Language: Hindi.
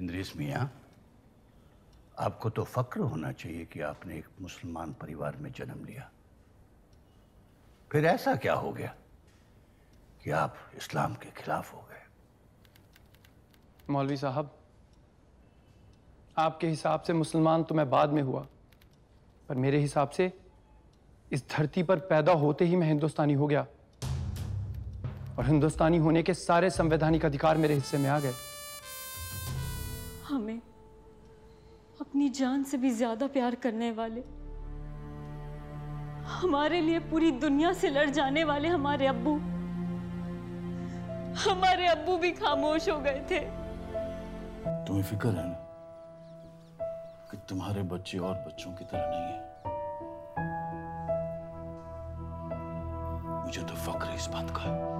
इंद्रिस मियाँ आपको तो फक्र होना चाहिए कि आपने एक मुसलमान परिवार में जन्म लिया। फिर ऐसा क्या हो गया कि आप इस्लाम के खिलाफ हो गए? मौलवी साहब, आपके हिसाब से मुसलमान तो मैं बाद में हुआ, पर मेरे हिसाब से इस धरती पर पैदा होते ही मैं हिंदुस्तानी हो गया। और हिंदुस्तानी होने के सारे संवैधानिक अधिकार मेरे हिस्से में आ गए। हमें अपनी जान से भी ज़्यादा प्यार करने वाले, हमारे लिए पूरी दुनिया से लड़ जाने वाले हमारे अब्बू। हमारे अब्बू भी खामोश हो गए थे। तुम्हें फ़िक्र है ना कि तुम्हारे बच्चे और बच्चों की तरह नहीं है? मुझे तो फक्र इस बात का। है